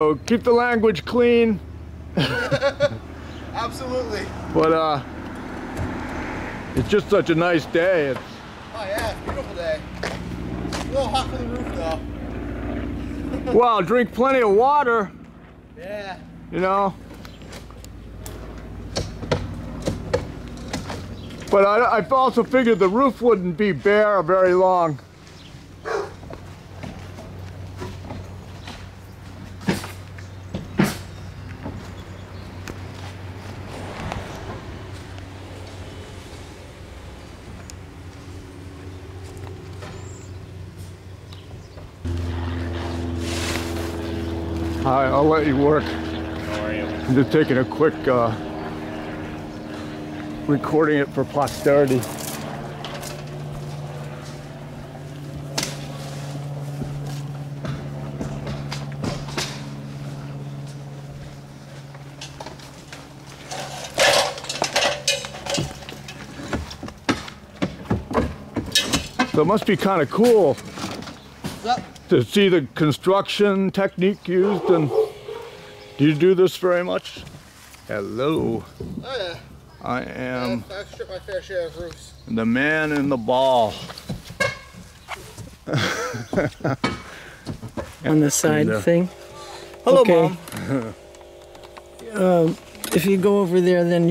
So keep the language clean. Absolutely. But uh, it's just such a nice day. It's, Oh yeah, it's beautiful day. A little hot for the roof though. well, drink plenty of water, Yeah. you know. But I, I also figured the roof wouldn't be bare very long. Hi, I'll let you work. How are you? I'm just taking a quick uh, recording it for posterity. So it must be kind of cool What's up? to see the construction technique used and do you do this very much? Hello, Oh yeah. I am I've, I've my fair share of roofs. the man in the ball. on the side Yeah. thing. Hello, Okay. mom. Um, if you go over there, then